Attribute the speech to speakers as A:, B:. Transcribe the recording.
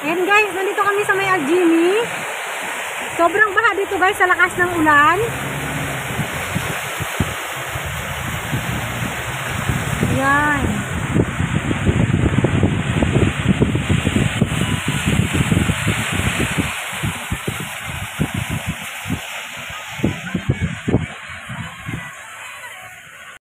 A: Ayan guys, nandito kami sa may Aljini. Sobrang baha dito guys sa lakas ng ulan. Ayan.